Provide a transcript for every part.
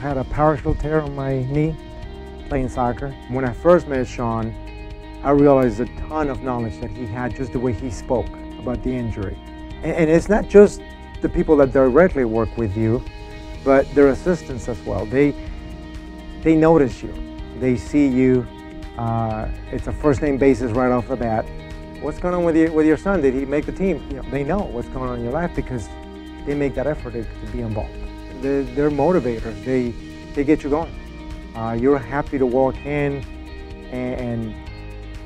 had a partial tear on my knee playing soccer. When I first met Sean, I realized a ton of knowledge that he had just the way he spoke about the injury. And, and it's not just the people that directly work with you, but their assistants as well. They, they notice you, they see you. Uh, it's a first name basis right off the bat. What's going on with your, with your son? Did he make the team? You know, they know what's going on in your life because they make that effort to, to be involved. They're, they're, motivators. They, they get you going. Uh, you're happy to walk in and, and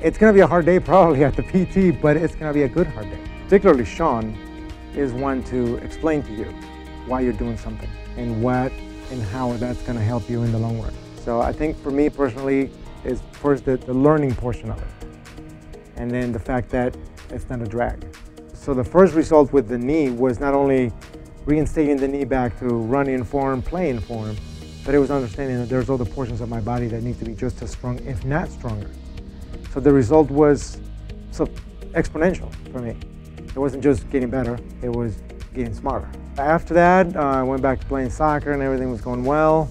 it's going to be a hard day probably at the PT, but it's going to be a good hard day. Particularly Sean is one to explain to you why you're doing something and what and how that's going to help you in the long run. So I think for me personally is first the, the learning portion of it and then the fact that it's not a drag. So the first result with the knee was not only reinstating the knee back to running form, playing form, but it was understanding that there's other portions of my body that need to be just as strong, if not stronger. So the result was so exponential for me. It wasn't just getting better, it was getting smarter. After that, uh, I went back to playing soccer and everything was going well.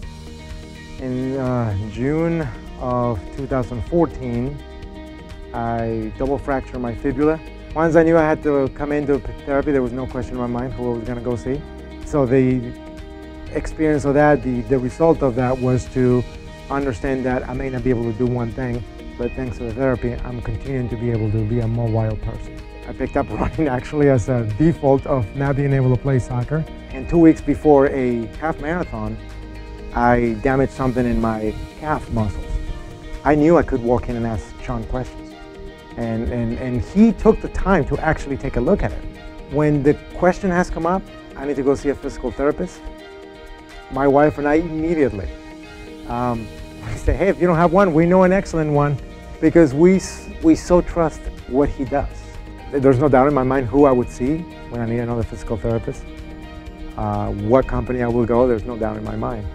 In uh, June of 2014, I double fractured my fibula. Once I knew I had to come into therapy, there was no question in my mind who I was going to go see. So the experience of that, the, the result of that was to understand that I may not be able to do one thing, but thanks to the therapy, I'm continuing to be able to be a mobile person. I picked up running actually as a default of not being able to play soccer. And two weeks before a half marathon, I damaged something in my calf muscles. I knew I could walk in and ask Sean questions. And, and, and he took the time to actually take a look at it. When the question has come up, I need to go see a physical therapist, my wife and I immediately um, we say, hey, if you don't have one, we know an excellent one because we, we so trust what he does. There's no doubt in my mind who I would see when I need another physical therapist. Uh, what company I will go, there's no doubt in my mind.